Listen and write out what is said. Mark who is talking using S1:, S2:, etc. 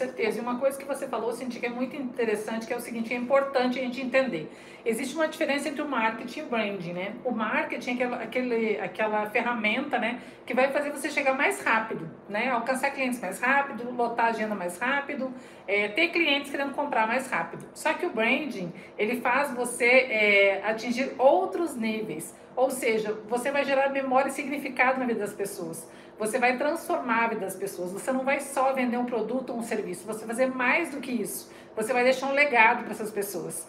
S1: certeza. E uma coisa que você falou, Cintia, que é muito interessante, que é o seguinte, é importante a gente entender. Existe uma diferença entre o marketing e o branding, né? O marketing é aquela, aquele, aquela ferramenta, né, que vai fazer você chegar mais rápido, né? Alcançar clientes mais rápido, lotar a agenda mais rápido, é, ter clientes querendo comprar mais rápido. Só que o branding, ele faz você é, atingir outros níveis. Ou seja, você vai gerar memória e significado na vida das pessoas. Você vai transformar a vida das pessoas. Você não vai só vender um produto ou um serviço, você vai fazer mais do que isso. Você vai deixar um legado para essas pessoas.